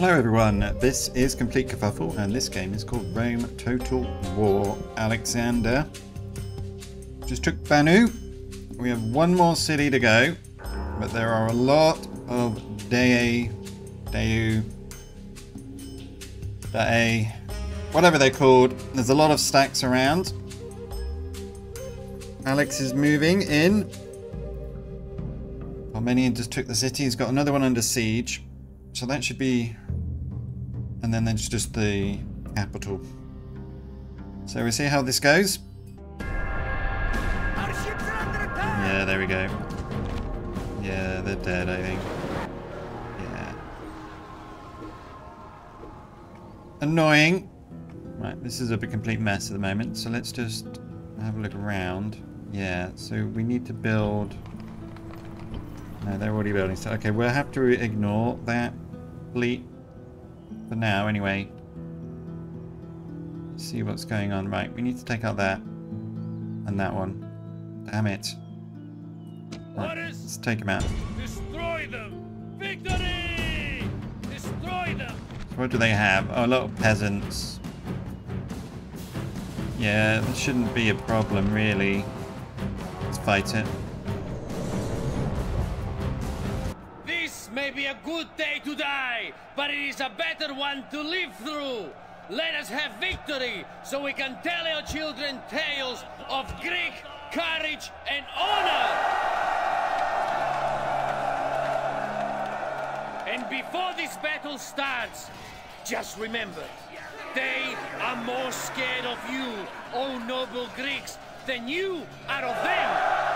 Hello everyone, this is Complete Kerfuffle and this game is called Rome Total War Alexander. Just took Banu. We have one more city to go, but there are a lot of Dei, Deu, Dei, whatever they're called. There's a lot of stacks around. Alex is moving in. Parmenion just took the city. He's got another one under siege. So that should be... And then there's just the capital. So we see how this goes. Yeah, there we go. Yeah, they're dead, I think. Yeah. Annoying. Right, this is a complete mess at the moment, so let's just have a look around. Yeah, so we need to build... No, they're already building stuff. Okay, we'll have to ignore that fleet for now, anyway. See what's going on. Right, we need to take out that and that one. Damn it. Right, let's take them out. Destroy them! Victory! Destroy them! So what do they have? Oh, a lot of peasants. Yeah, this shouldn't be a problem, really. Let's fight it. But it is a better one to live through. Let us have victory so we can tell our children tales of Greek courage and honor. And before this battle starts, just remember, they are more scared of you, O noble Greeks, than you are of them.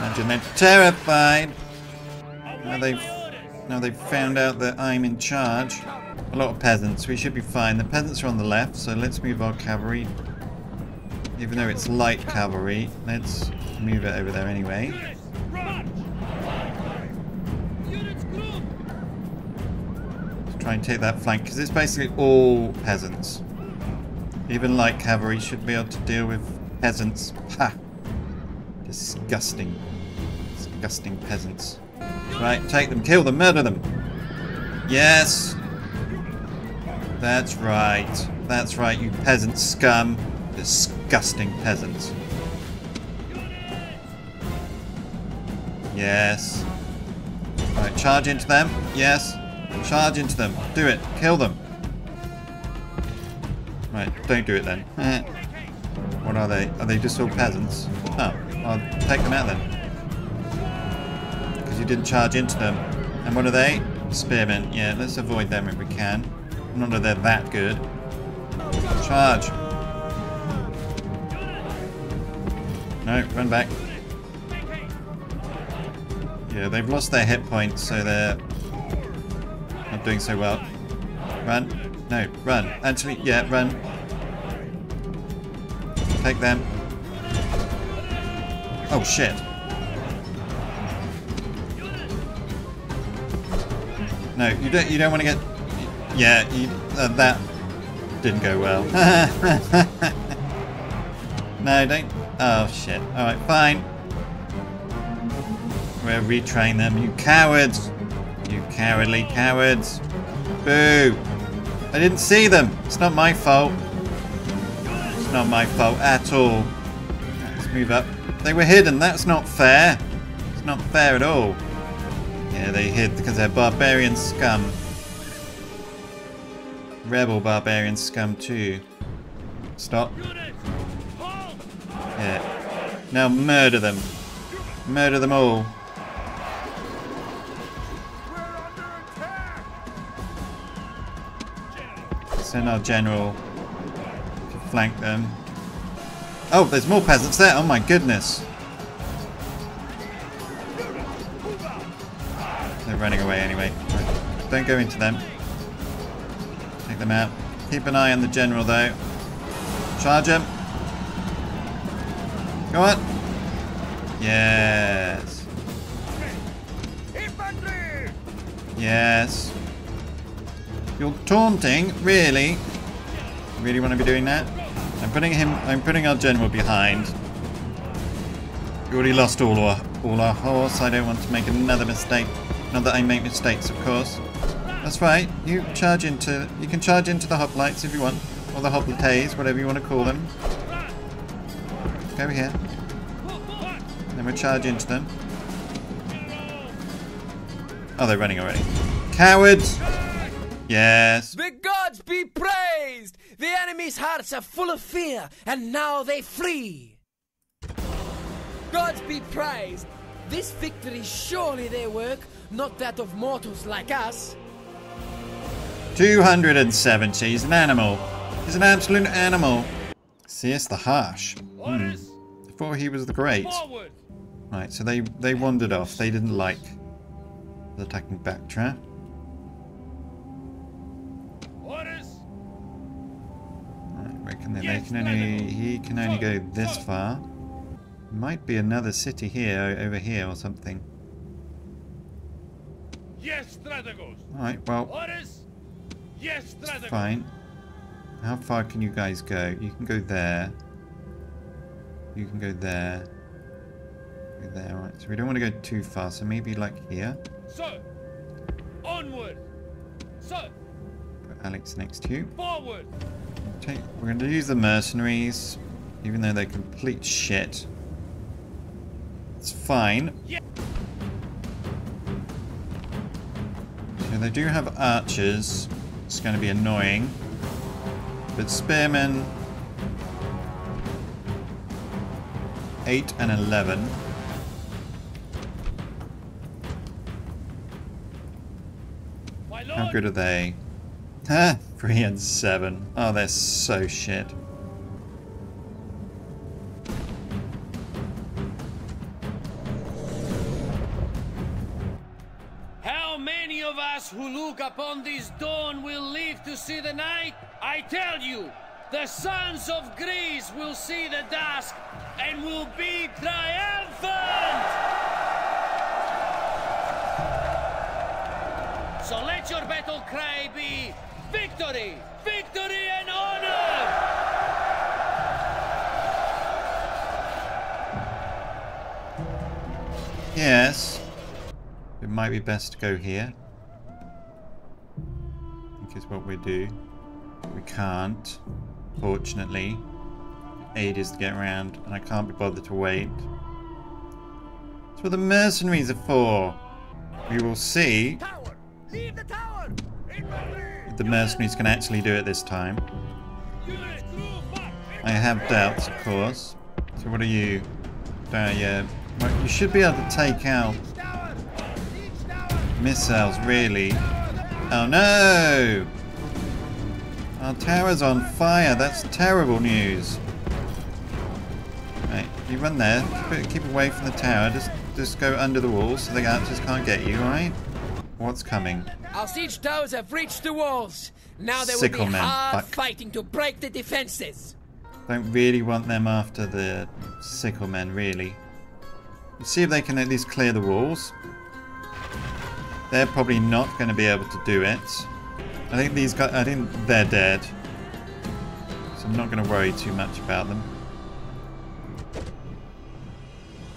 Imagine they're terrified. Now they've now they've found out that I'm in charge. A lot of peasants. We should be fine. The peasants are on the left, so let's move our cavalry. Even though it's light cavalry, let's move it over there anyway. Group! Try and take that flank, because it's basically all peasants. Even light cavalry should be able to deal with peasants. Ha! Disgusting. Disgusting peasants. Right, take them, kill them, murder them. Yes! That's right. That's right, you peasant scum. Disgusting peasants. Yes. Right, charge into them. Yes. Charge into them. Do it. Kill them. Right, don't do it then. what are they? Are they just all peasants? Oh, I'll take them out then. Because you didn't charge into them. And what are they? Spearmen. Yeah, let's avoid them if we can. Not that they're that good. Charge. No, run back. Yeah, they've lost their hit points, so they're not doing so well. Run. No, run. Actually, yeah, run. Take them. Oh, shit. No, you don't. You don't want to get. Yeah, you, uh, that didn't go well. no, don't. Oh shit. All right, fine. We'll retrain them. You cowards! You cowardly cowards! Boo! I didn't see them. It's not my fault. It's not my fault at all. Let's move up. They were hidden. That's not fair. It's not fair at all. Yeah, they hid because they're barbarian scum. Rebel barbarian scum too. Stop. Yeah. Now murder them. Murder them all. Send our general to flank them. Oh, there's more peasants there. Oh my goodness. They're running away anyway. Don't go into them. Take them out. Keep an eye on the general though. Charge him. Go on. Yes. Yes. You're taunting, really? Really want to be doing that? I'm putting him. I'm putting our general behind. We already lost all our all our horse. I don't want to make another mistake. Not that I make mistakes, of course. That's right. You charge into. You can charge into the hoplites if you want, or the hoplites, whatever you want to call them. Go here. Then we'll charge into them. Oh, they're running already. Cowards! Yes. The gods be praised! The enemy's hearts are full of fear, and now they flee. Gods be praised! This victory is surely their work, not that of mortals like us. 270. He's an animal. He's an absolute animal. CS the Harsh. Hmm. Orders. I thought he was the Great. Forward. Right, so they, they wandered off. They didn't like the attacking Bactra. I reckon that they can only he can only go this far. Might be another city here over here or something. Yes, Strategos. Alright, well. Yes, Strategos. fine. How far can you guys go? You can go there. You can go there. Go there, right. So we don't want to go too far, so maybe like here. Sir. Onward. Sir. Put Alex next to you. Forward. We're going to use the mercenaries, even though they're complete shit. It's fine. Yeah. So they do have archers. It's going to be annoying. But spearmen... 8 and 11. How good are they? Ha! 3 and 7. Oh, they're so shit. How many of us who look upon this dawn will live to see the night? I tell you, the sons of Greece will see the dusk and will be triumphant! So let your battle cry be victory, victory and honor! Yes. It might be best to go here. I think is what we do. We can't. Fortunately. Aid is to get around, and I can't be bothered to wait. That's what the mercenaries are for. We will see Tower! Leave the tower! The mercenaries can actually do it this time. I have doubts, of course. So what are you? Uh, yeah. Well, you should be able to take out missiles, really. Oh no! Our tower's on fire. That's terrible news. Right, you run there. Keep, it- keep away from the tower. Just, just go under the walls so the archers can't get you. Right? What's coming? Our siege towers have reached the walls. Now there will be hard fuck. fighting to break the defenses. Don't really want them after the sickle men, really. See if they can at least clear the walls. They're probably not going to be able to do it. I think these guys, I think they're dead. So I'm not going to worry too much about them.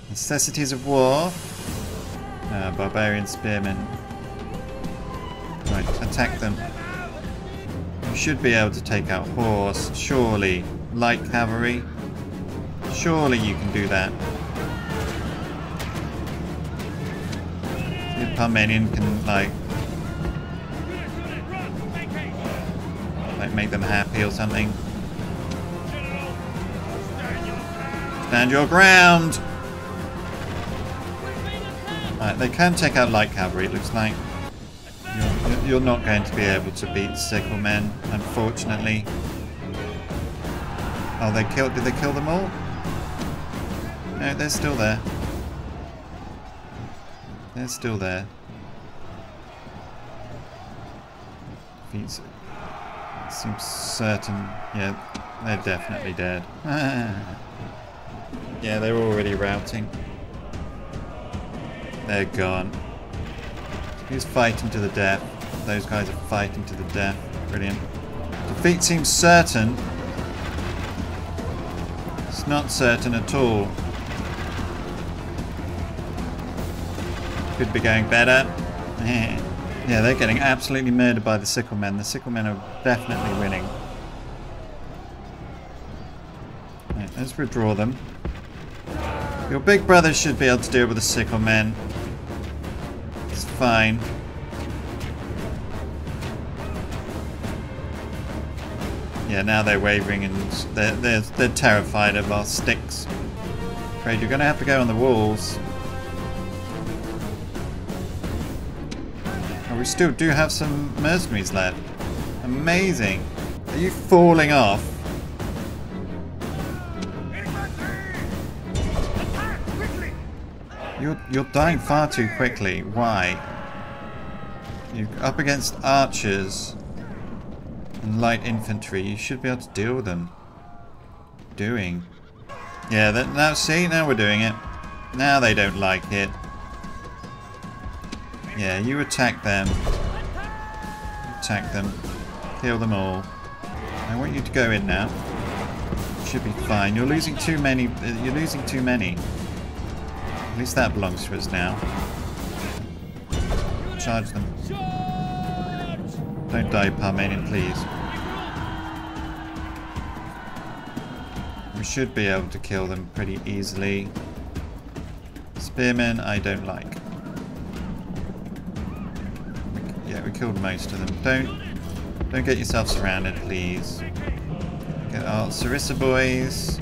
Necessities of war. Uh, barbarian spearmen. Attack them. You should be able to take out horse, surely. Light cavalry. Surely you can do that. If Parmenion can like like make them happy or something. Stand your ground! Right, they can take out light cavalry, it looks like. You're, not going to be able to beat Sicklemen, unfortunately. Oh, they killed. Did they kill them all? No, they're still there. They're still there. Seems certain. Yeah, they're definitely dead. yeah, they're already routing. They're gone. He's fighting to the death. Those guys are fighting to the death. Brilliant. Defeat seems certain. It's not certain at all. Could be going better. yeah, they're getting absolutely murdered by the Sicklemen. The Sicklemen are definitely winning. Right, let's withdraw them. Your big brother should be able to deal with the Sicklemen. It's fine. Yeah, now they're wavering and they're, they're, they're terrified of our sticks. Afraid you're going to have to go on the walls. Oh, we still do have some mercenaries left. Amazing. Are you falling off? You're, you're dying far too quickly. Why? You're up against archers and light infantry. You should be able to deal with them. Doing. Yeah, that, now see, now we're doing it. Now they don't like it. Yeah, you attack them. Attack them. Kill them all. I want you to go in now. Should be fine. You're losing too many. You're losing too many. At least that belongs to us now. Charge them. Don't die, Parmenion, please. We should be able to kill them pretty easily. Spearmen, I don't like. Yeah, we killed most of them. Don't, don't get yourself surrounded, please. Get our Sarissa boys.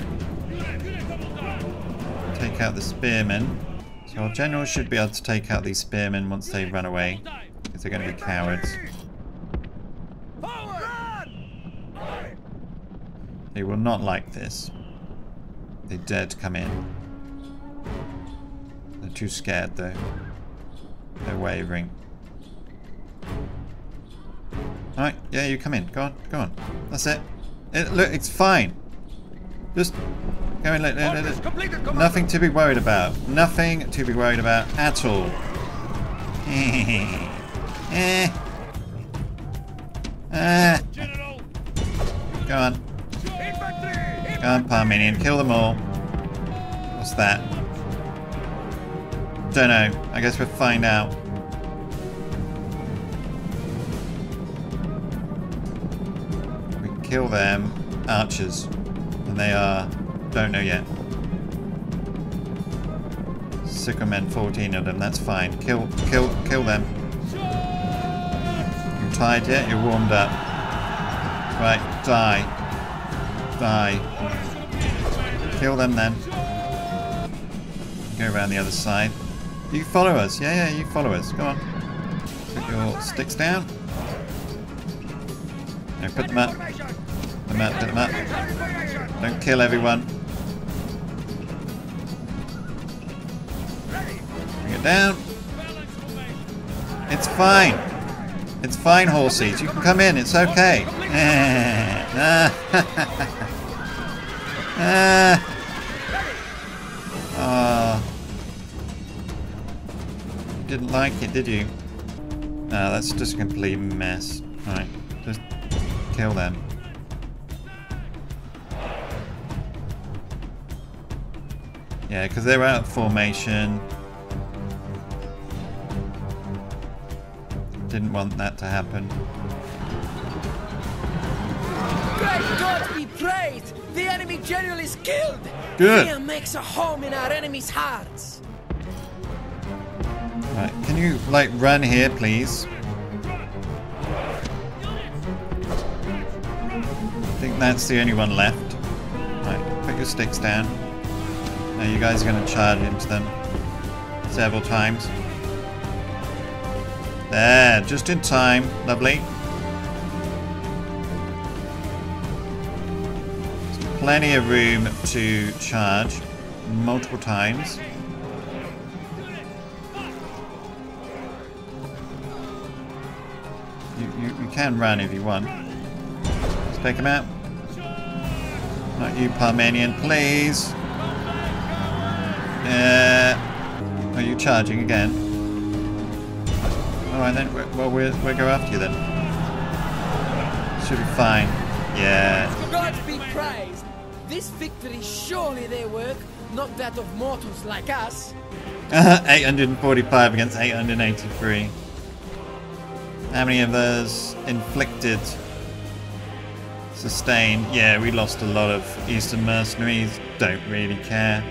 Take out the spearmen. So our generals should be able to take out these spearmen once they run away. Because they're going to be cowards. They will not like this. They dare to come in. They're too scared though. They're wavering. Alright, yeah, you come in. Go on, go on. That's it. it look, it's fine. Just go in. Nothing to be worried about. Nothing to be worried about at all. eh. Ah. Go on. Go on, Parmenion. Kill them all. What's that? Don't know. I guess we'll find out. We kill them. Archers. And they are... Don't know yet. men, 14 of them. That's fine. Kill, kill, kill them. You tired yet? You're warmed up. Right, die. Kill them then. Go around the other side. You follow us. Yeah, yeah, you follow us. Come on. Put your sticks down. No, put them up. Put them up, put them up. Don't kill everyone. Bring it down. It's fine. It's fine, horses. You can come in. It's okay. Oh. You didn't like it, did you? No, that's just a complete mess. Right, just kill them. Yeah, because they're out of formation. Didn't want that to happen. God be praised! The enemy general is killed! Good. Fear makes a home in our enemies' hearts. Right, can you, like, run here, please? I think that's the only one left. Right, put your sticks down. Now you guys are going to charge into them several times. There, just in time. Lovely. Plenty of room to charge multiple times. You, you, you can run if you want. Let's take him out. Not you, Parmenion, please. Uh, are you charging again? Alright then, well we'll, we'll go after you then. Should be fine. Yeah. God be praised! This victory surely their work. not that of mortals like us. 845 against 883. How many of those inflicted? Sustained. Yeah, we lost a lot of Eastern mercenaries. Don't really care.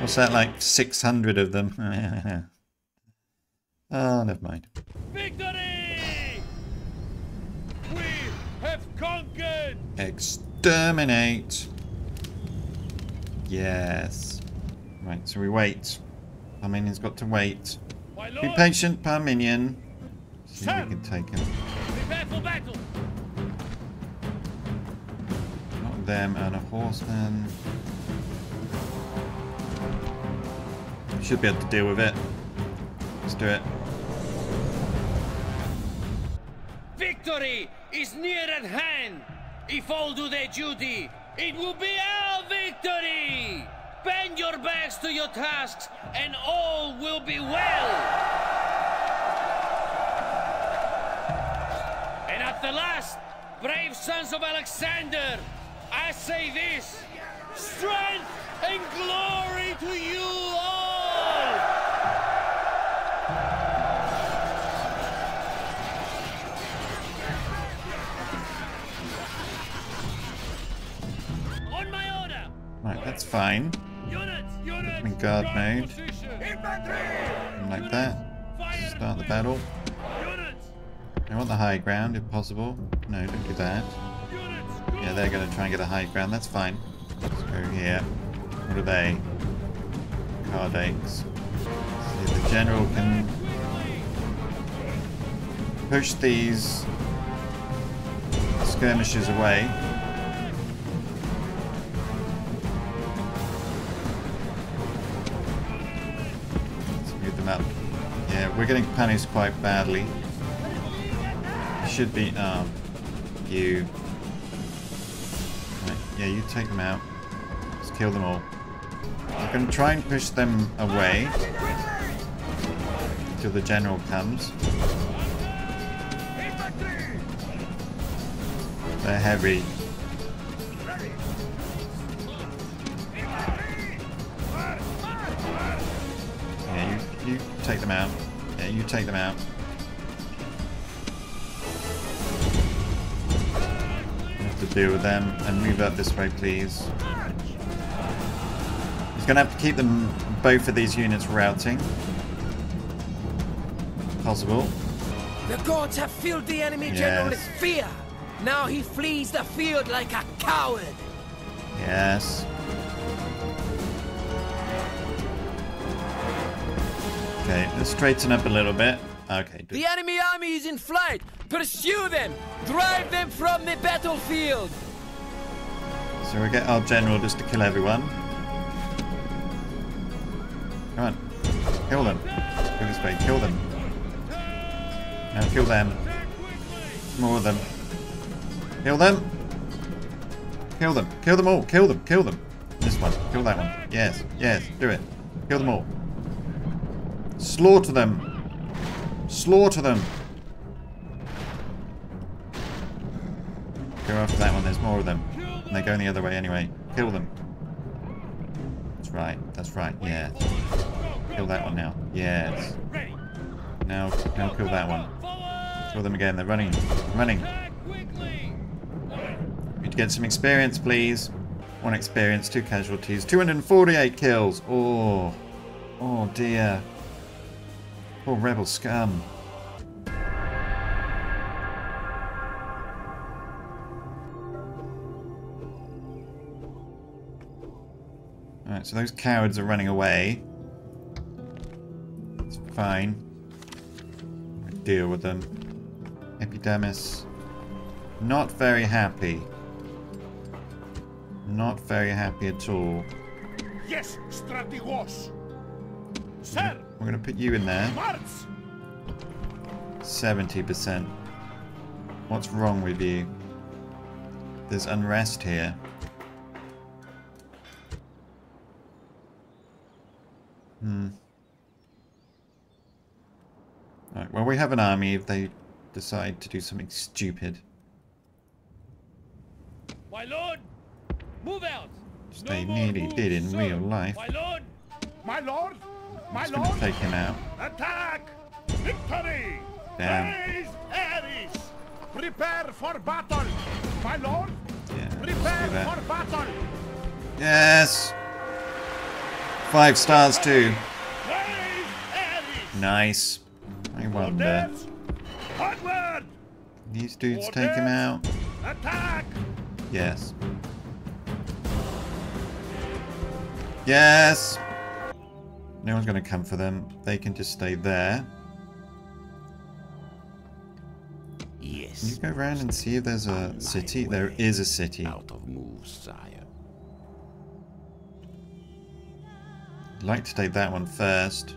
What's that like? 600 of them. oh, never mind. Victory! We have conquered! Exterminate. Yes. Right, so we wait. Parmenion's got to wait. Be patient, Parmenion. See if we can take him. prepare for battle! Not them and a horseman. Should be able to deal with it. Let's do it. Victory is near at hand! If all do their duty, it will be our victory! Bend your backs to your tasks, and all will be well! And at the last, brave sons of Alexander, I say this strength and glory to you that's fine. In guard mode. And like that. Start the battle. I want the high ground if possible. No, don't do that. Yeah, they're going to try and get a high ground. That's fine. Let's go here. What are they? If the general can push these skirmishers away. We're getting punished quite badly. Should be. Oh, you. Right, yeah, you take them out. Let's kill them all. I'm going to try and push them away until the general comes. They're heavy. Yeah, you, you take them out. You take them out. have to deal with them and move up this way, please. He's going to have to keep them both of these units routing. Possible. The gods have filled the enemy general with fear. Now he flees the field like a coward. Yes. Okay, let's straighten up a little bit. Okay, do- The enemy army is in flight. Pursue them. Drive them from the battlefield. so we get our general just to kill everyone. Come on, kill them. Go this way, kill them. Now kill them. More of them. Kill them. Kill them. Kill them all. Kill them. Kill them. This one. Kill that one. Yes. Yes. Do it. Kill them all. Slaughter them. Slaughter them. Go after that one. There's more of them. And they're going the other way anyway. Kill them. That's right. That's right. Yeah. Kill that one now. Yes. Now, now kill that one. Kill them again. They're running. Running. Need to get some experience, please. One experience, two casualties. 248 kills. Oh. Oh, dear. Poor rebel scum. Alright, so those cowards are running away. It's fine. Deal with them. Epidemis. Not very happy. Not very happy at all. Yes, strategos. Sir, We're going to put you in there. march. 70%. What's wrong with you? There's unrest here. Hmm. Right, well, we have an army if they decide to do something stupid. My lord, move out! Which No they nearly moves, did in sir. real life. My lord, My lord! My lord! take him out. Attack! Victory! Damn. Ares! Prepare for battle! My lord! Yeah, Prepare for battle! Yes! Five stars too. Nice. I wonder. Orders! Onward! These dudes take him out? Attack! Yes. Yes! No one's gonna come for them. They can just stay there. Can you Yes. go around and see if there's a city? There is a city. Out of moves, sire. I'd like to take that one first.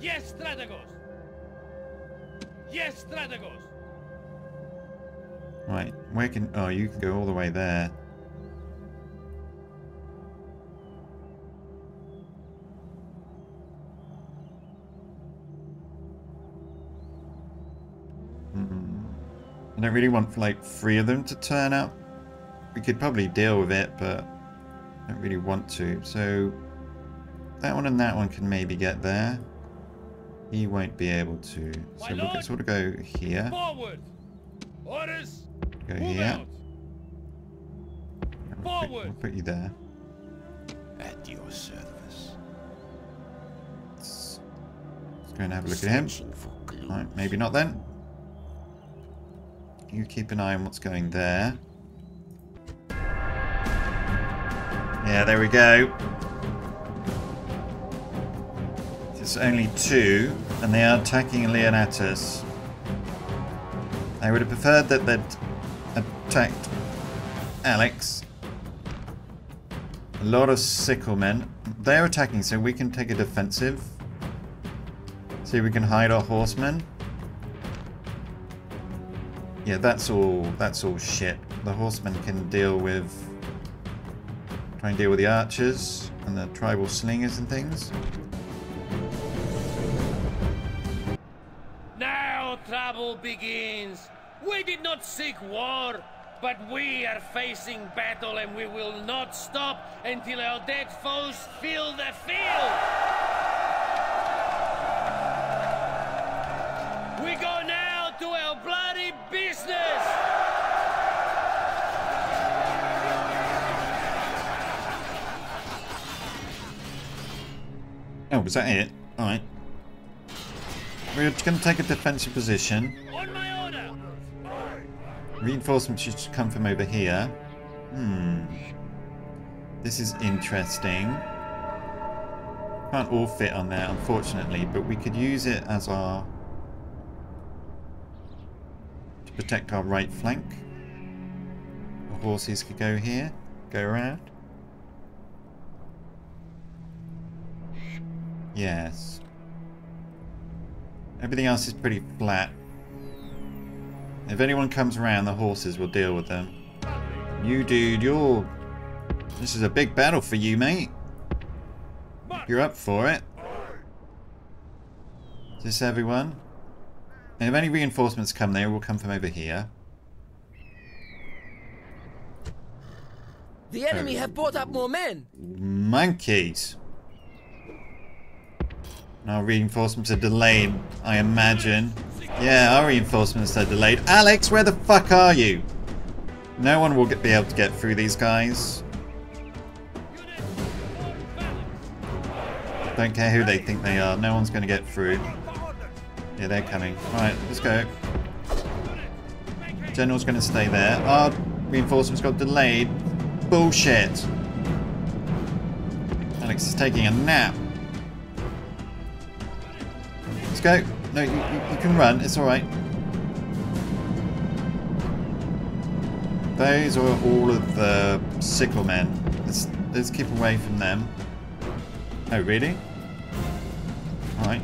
yes, Strategos. Yes, Strategos. Right, where can... Oh, you can go all the way there. I don't really want, like, three of them to turn up. We could probably deal with it, but I don't really want to. So, that one and that one can maybe get there. He won't be able to. So My we'll lord! sort of go here. Forward. Orders. Go Move here. out. We'll put- Forward. We'll put you there. At your service. Let's, let's go and have a look at him. Searching for clues. Right, maybe not then. You keep an eye on what's going there. Yeah, there we go. It's only two, and they are attacking Leonnatus. I would have preferred that they'd attacked Alex. A lot of sicklemen. They're attacking, so we can take a defensive. See if we can hide our horsemen. Yeah, that's all that's all shit. The horsemen can deal with try and deal with the archers and the tribal slingers and things. Now trouble begins. We did not seek war, but we are facing battle and we will not stop until our dead foes fill the field. Oh, was that it? Alright. We're gonna take a defensive position. Reinforcements should come from over here. Hmm. This is interesting. Can't all fit on there, unfortunately, but we could use it as our... to protect our right flank. The horses could go here, go around. Yes. Everything else is pretty flat. If anyone comes around, the horses will deal with them. You dude, you're... This is a big battle for you, mate. You're up for it. Is this everyone? And if any reinforcements come, they will come from over here. The enemy have brought up more men. Monkeys. Our reinforcements are delayed, I imagine. Yeah, our reinforcements are delayed. Alex, where the fuck are you? No one will get, be able to get through these guys. Don't care who they think they are. No one's going to get through. Yeah, they're coming. Alright, let's go. General's going to stay there. Our reinforcements got delayed. Bullshit. Alex is taking a nap. Let's go. No, you, you, can run. It's alright. Those are all of the sickle men. Let's, let's keep away from them. Oh, really? Alright.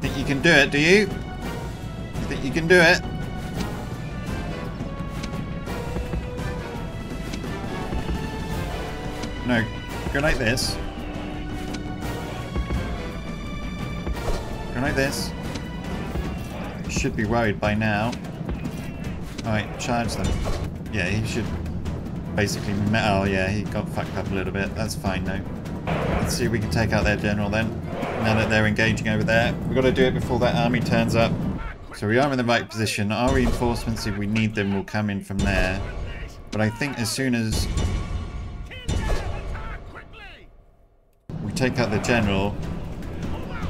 Think you can do it, do you? You think you can do it? No, go like this. Go like this. should be worried by now. Alright, charge them. Yeah, he should basically... Oh, yeah, he got fucked up a little bit. That's fine, though. Let's see if we can take out their general then. Now that they're engaging over there. We've got to do it before that army turns up. So we are in the right position. Our reinforcements, if we need them, will come in from there. But I think as soon as we take out the general,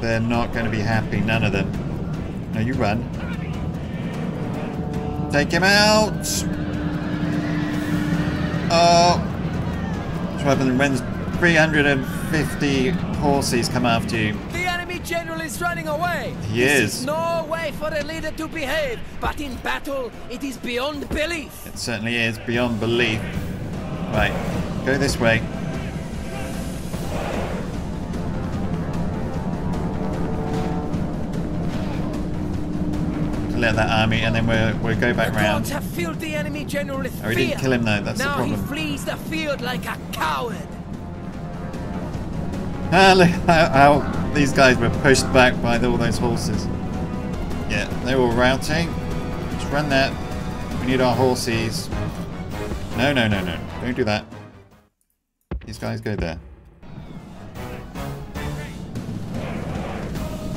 they're not going to be happy. None of them. No, you run. Take him out! Oh! Happening when 350 horses come after you? The enemy general is running away. He this is. no way for a leader to behave, but in battle, it is beyond belief. It certainly is beyond belief. Right, go this way. Let that army, and then we'll we'll go back the round. have filled the enemy general with Oh, we fear. didn't kill him though. That's the problem. now he flees the field like a coward. Ah, look how, how these guys were pushed back by all those horses. Yeah, they're all routing. Just run that. We need our horses. No, no, no, no. Don't do that. These guys go there.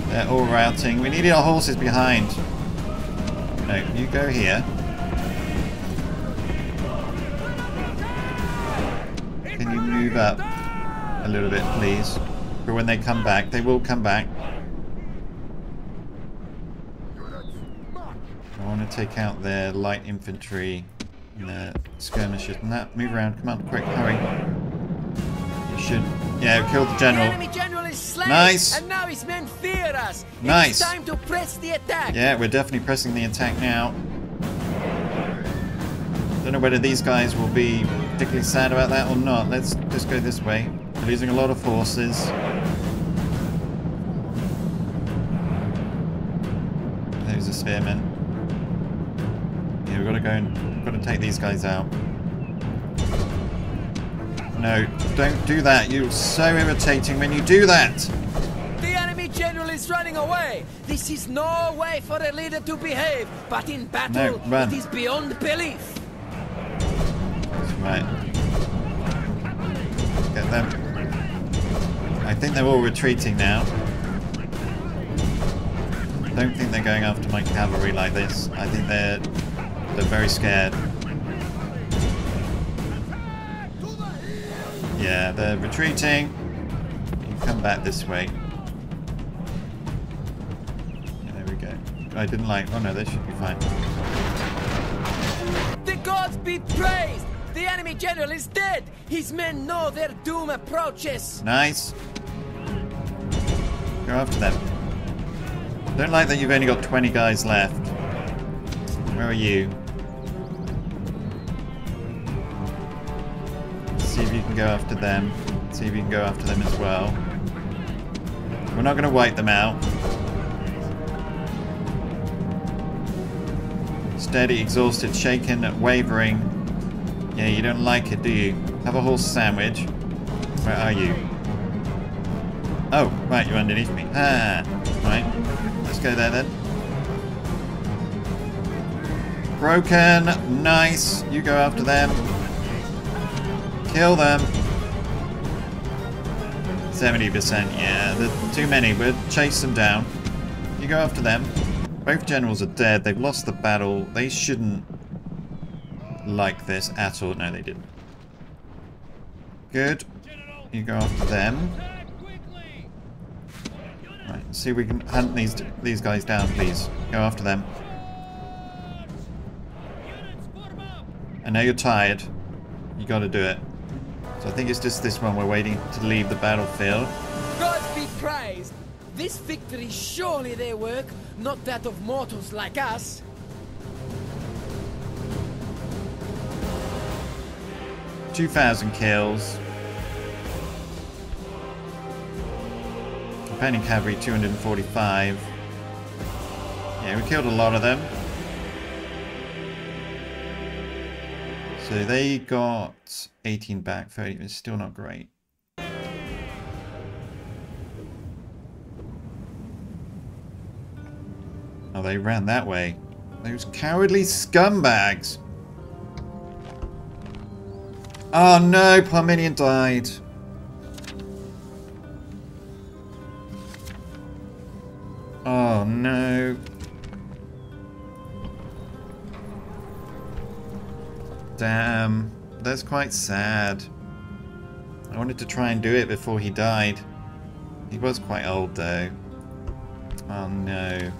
They're all routing. We need our horses behind. No, you go here. Can you move up a little bit, please? For when they come back. They will come back. I want to take out their light infantry and their skirmishers and that. Move around. Come on, quick, hurry. You should... Yeah, killed the The general. enemy general is slain. Nice. And now his men fear us. Nice. It's time to press the attack. Yeah, we're definitely pressing the attack now. Don't know whether these guys will be particularly sad about that or not. Let's just go this way. We're losing a lot of forces. There's are spearmen. Yeah, we've got to go and got to take these guys out. No, don't do that. You're so irritating when you do that. The enemy general is running away. This is no way for a leader to behave, but in battle, No, it is beyond belief. Right. Get them. I think they're all retreating now. Don't think they're going after my cavalry like this. I think they're they're very scared. Yeah, they're retreating. You can come back this way. Yeah, there we go. I didn't like. Oh no, they should be fine. The gods be praised. The enemy general is dead. His men know their doom approaches. Nice. Go after them. Don't like that you've only got 20 guys left. Where are you? Go after them. See if you can go after them as well. We're not going to wipe them out. Steady, exhausted, shaken, wavering. Yeah, you don't like it, do you? Have a horse sandwich. Where are you? Oh, right, you're underneath me. Ah, right. Let's go there then. Broken. Nice. You go after them. Kill them. 70%, yeah. There's too many. We'll chase them down. You go after them. Both generals are dead. They've lost the battle. They shouldn't like this at all. No, they didn't. Good. You go after them. Right, see if we can hunt these these guys down, please. Go after them. I know you're tired. You got to do it. So I think it's just this one we're waiting to leave the battlefield. God be praised. This victory is surely their work, not that of mortals like us. Two thousand kills. Companion cavalry 245. Yeah, we killed a lot of them. So they got 18 back, 30. It's still not great. Oh, they ran that way. Those cowardly scumbags. Oh no, Parmenion died. Oh no. Damn, that's quite sad. I wanted to try and do it before he died. He was quite old though. Oh no.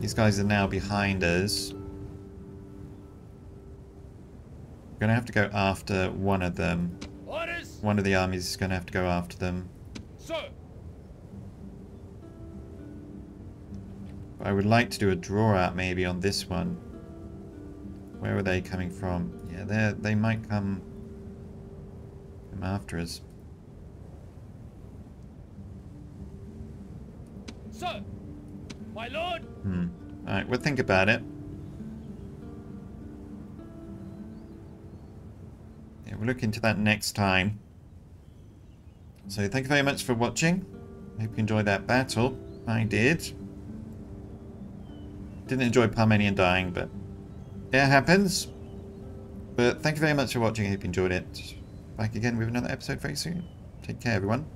These guys are now behind us. We're gonna have to go after one of them. Orders, One of the armies is gonna have to go after them. sir. I would like to do a draw out maybe on this one. Where are they coming from? Yeah, they they might come come after us. Sir, my lord. Hmm. Alright, we'll think about it. Yeah, we'll look into that next time. So thank you very much for watching. I Hope you enjoyed that battle. I did. Didn't enjoy Parmenion dying, but it happens. But thank you very much for watching. I hope you enjoyed it. Back again with another episode very soon. Take care, everyone.